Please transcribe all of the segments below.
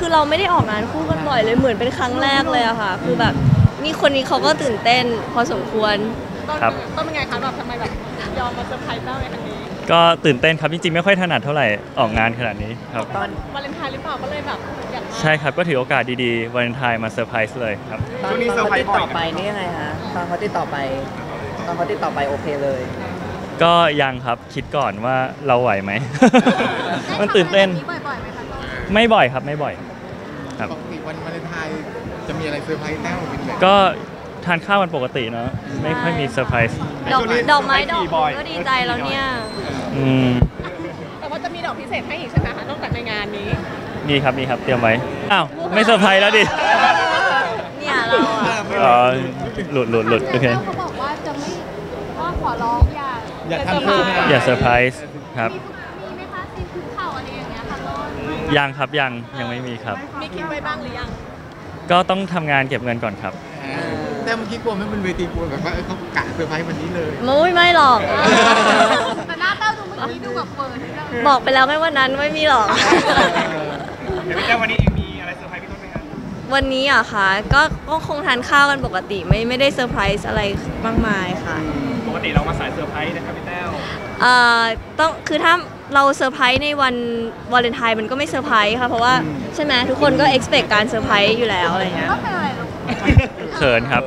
คือเราไม่ได้ออกงานคู่กันบ่อยเลยเหมือนเป็นครั้งแรกเลยอะค่ะ คือแบบนี่คนนี้เขาก็ตื่นเต้นพอสมควร ต้นครับ ต้นเป็นไงคะแบบทำไมแบบยอมมาเซอร์ไพรส์แต้วในครั้งนี้ก็ตื่นเต้นครับจริงๆไม่ค่อยถนัดเท่าไหร่ออกงานขนาดนี้ครับตอนวาเลนไทน์หรือเปล่าก็เลยแบบอยากมาใช่ครับก็ถือโอกาสดีๆวาเลนไทน์มาเซอร์ไพรส์เลยครับ ตอนตอนเขาติดต่อไปนี่ยังไงฮะตอนเขาติดต่อไป ตอนเขาติดต่อไปโอเคเลยก็ยังครับคิดก่อนว่าเราไหวไหม มันตื่นเต้นได้ทำอะไรแบบบ่อยๆไหมคะต้นไม่บ่อยครับไม่บ่อย ครับปกติวันวาเลนไทน์จะมีอะไรเซอร์ไพรส์แต้วเป็นแบบก็ทานข้าวกันปกติเนอะไม่ค่อยมีเซอร์ไพรส์ดอกดอกไม้ดอกหนึ่งก็ดีใจแล้วเนี่ยอืมแต่ว่าจะมีดอกพิเศษให้อีกใช่ไหมคะนอกจากในงานนี้มีครับมีครับเตรียมไว้อ้าวไม่เซอร์ไพรส์แล้วดิเนี่ยเราอะอ๋อหลุดหลุดหลุดโอเคเขาบอกว่าจะไม่ว่าขอร้องอย่าอย่าจะทำเซอร์ไพรเพื่อส์อย่าเซอร์ไพรส์ครับ ยังครับยังยังไม่มีครับ มีคิดไว้บ้างหรือยังก็ต้องทำงานเก็บเงินก่อนครับ แต้วเมื่อกี้กลัวไหมเป็นเวทีกลัวแบบว่าเออเขากะเซอร์ไพรส์วันนี้เลย มุ้ยไม่หรอก แต่หน้าแต้วดูเมื่อกี้ดูแบบเปิดให้เราบอกไปแล้วไงวันนั้นไม่มีหรอก เดี๋ยวพี่แต้ววันนี้เองมีอะไรเซอร์ไพรส์พี่ต้นไหมครับวันนี้อะค่ะก็ก็คงทานข้าวกันปกติไม่ไม่ได้เซอร์ไพรส์อะไรมากมายค่ะ ปกติเรามาสายเซอร์ไพรส์นะครับพี่แต้ว เอ่อต้องคือถ้า เราเซอร์ไพรส์ในวันวาเลนไทน์มันก็ไม่เซอร์ไพรส์ค่ะเพราะว่าใช่ไหมทุกคนก็ expect การเซอร์ไพรส์อยู่แล้วอะไรเงี้ยก็เป็นอะไรลูกเขินครับ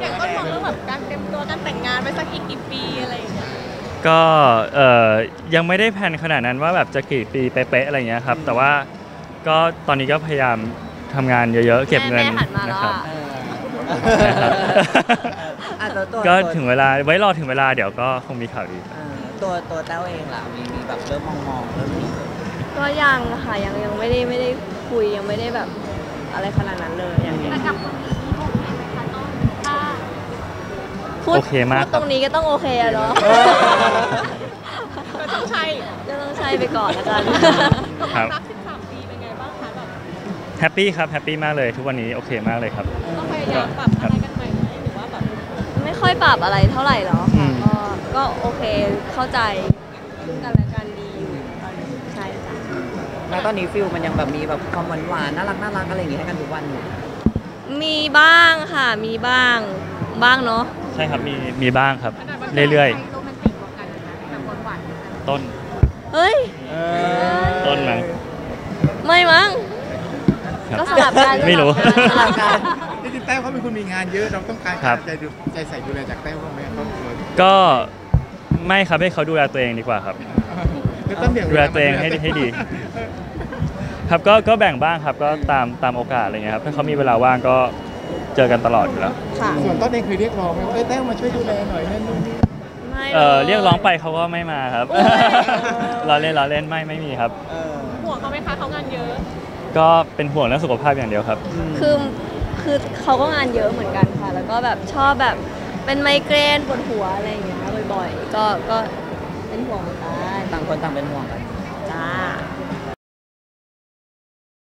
อย่างต้นมองเรื่องแบบการเตรียมตัวการแต่งงานไปสักอีกกี่ปีอะไรอย่างเงี้ยก็เอ่อยังไม่ได้แผนขนาดนั้นว่าแบบจะกี่ปีเป๊ะๆอะไรเงี้ยครับ แต่ว่าก็ตอนนี้ก็พยายามทำงานเยอะๆ เก็บเงินแม่หันมานะแล้วครับ อะนะครับ อะตัวตัวก็ตัวถึงเวลาไว้รอถึงเวลาเดี๋ยวก็คงมีข่าวดีเออ ตัวตัวแต้วเองล่ะมีมีแบบเริ่มมองมองๆเริ่มมีก็ยังค่ะยังยังไม่ได้ไม่ได้คุยยังไม่ได้แบบอะไรขนาดนั้นเลยอย่างเงี้ยแต่กับคนนี้โอเคไหมคะต้นถ้าพูดโอเคมากพูดตรงนี้ก็ต้องโอเคอะเนาะก็ต้องใช่ก็ต้องใช่ไปก่อนละกันครับรัก13ปีเป็นไงบ้างคะแบบ happy ครับ happy มากเลยทุกวันนี้โอเคมากเลยครับต้องพยายามปรับอะไรกันใหม่ไหมหรือว่าแบบไม่ค่อยปรับอะไรเท่าไหร่หรอกอืค่ะม ก็ก็โอเคเข้าใจซึ่งกันและกันดีอยู่ตอนนี้ใช่จ้ะแล้วตอนนี้ feel มันยังแบบมีแบบความหวานหวานๆน่ารักน่ารักอะไรอย่างงี้ให้กันทุกวันอยู่มีบ้างค่ะมีบ้างบ้างเนาะใช่ครับมีมีบ้างครับขนาดวันเรื่อยใคโรแมนติกกว่ากันนะแบบหวานๆกว่ากันๆต้นเฮ้ย ต้นมั้ง ไม่มั้งครับก็สลับกันไม่รู้ สลับกันจริงๆแต้วเขาเป็นคนมีงานเยอะ เราต้องการครับ ใจดูใจใส่ดูแลจากแต้วบ้างไหมเขาเออก็ ไม่ครับให้เขาดูแลตัวเองดีกว่าครับคือต้องเบี่ยงดูแลตัวเองให้ให้ดี ครับก็ก็แบ่งบ้างครับก็ตามตามโอกาสอะไรเงี้ยครับถ้าเขามีเวลาว่างก็เจอกันตลอดอยู่แล้วค่ะส่วนต้นเองเคยเรียกร้องไหมว่าเอ้ยแต้วมาช่วยดูแลหน่อยนั่นนู่นนี่ไม่เออลเรียกร้องไปเขาก็ไม่มาครับโอ้ยเราเล่นเราเล่นไม่ไม่มีครับ เออห่วงเขาไหมคะเขางานเยอะ ก็เป็นห่วงเรื่องสุขภาพอย่างเดียวครับ คือคือเขาก็งานเยอะเหมือนกันค่ะ แล้วก็แบบชอบแบบ เป็นไมเกรนปวดหัวอะไรอย่างเงี้ยบ่อยๆ ก็ก็เป็นห่วงเหมือนกันต่างคนต่างเป็นห่วงกันจ้า